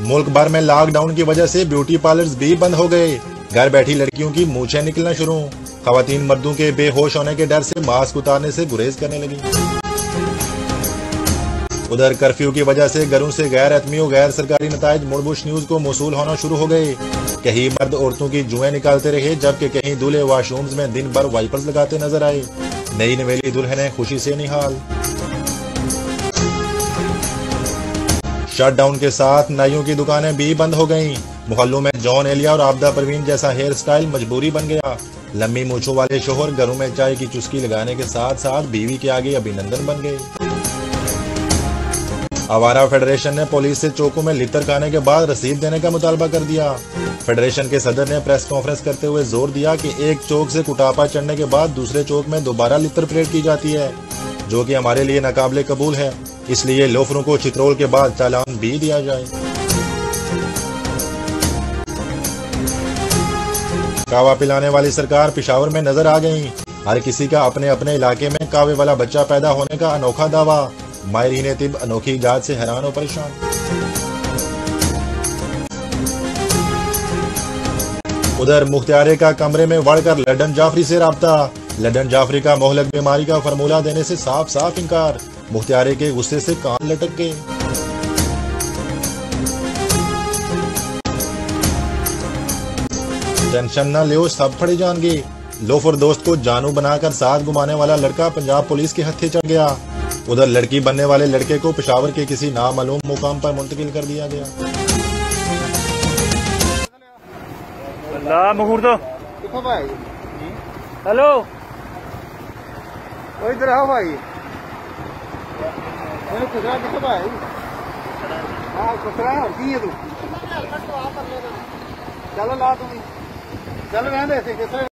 मुल्क भर में लॉकडाउन की वजह से ब्यूटी पार्लर्स भी बंद हो गए। घर बैठी लड़कियों की मूछें निकलना शुरू। खातन मर्दों के बेहोश होने के डर से मास्क उतारने से गुरेज करने लगी। उधर कर्फ्यू की वजह से घरों से गैर अतमियों गैर सरकारी नतज मुड़बुश न्यूज़ को मौसू होना शुरू हो गए। कहीं मर्द औरतों की जुएँ निकालते रहे, जबकि कहीं दूल्हे वॉशरूम्स में दिन भर वाइपर्स लगाते नज़र आए। नई नवेली दुल्हने खुशी से निहाल। शटडाउन के साथ नाइयों की दुकानें भी बंद हो गईं। मोहल्लों में जॉन एलिया और आपदा परवीन जैसा हेयर स्टाइल मजबूरी बन गया। लंबी मूछों वाले शोहर घरों में चाय की चुस्की लगाने के साथ साथ बीवी के आगे अभिनंदन बन गए। आवारा फेडरेशन ने पुलिस से चौकों में लितर खाने के बाद रसीद देने का मुतालबा कर दिया। फेडरेशन के सदर ने प्रेस कॉन्फ्रेंस करते हुए ज़ोर दिया कि एक चौक से कुटापा चढ़ने के बाद दूसरे चौक में दोबारा लितर परेड की जाती है, जो कि हमारे लिए नाकाबले कबूल है। इसलिए लोफरों को चित्रोल के बाद चालान भी दिया जाए। कावा पिलाने वाली सरकार पिशावर में नज़र आ गई। हर किसी का अपने अपने इलाके में कावे वाला बच्चा पैदा होने का अनोखा दावा। मायरीन तिब अनोखी इजाद से हैरान और परेशान। उधर मुख्तारे का कमरे में बढ़कर लडन जाफरी से रबता। लडन जाफरी का मोहलक बीमारी का फार्मूला देने से साफ़ साफ़ इनकार। मुख्तारे के गुस्से से कान लटक गए। टेंशन न लियो सब फड़े जाएँगे। लोफर दोस्त को जानू बनाकर साथ घुमाने वाला लड़का पंजाब पुलिस के हथे चढ़ गया। उधर लड़की बनने वाले लड़के को पिशावर के किसी नामालूम मुकाम पर मुंतकिल कर दिया गया। हेलो। इधर आओ भाई। ਇਹ ਕੁਦਰਾ ਕਿੱਥੇ ਭਾਈ ਹਾਂ ਕੁਦਰਾ ਹਲਕੀ ਹੈ ਤੂੰ ਚਲੋ ਲਾ ਤੂੰ ਚਲ ਰਹਿੰਦੇ ਇੱਥੇ ਕਿੱਥੇ?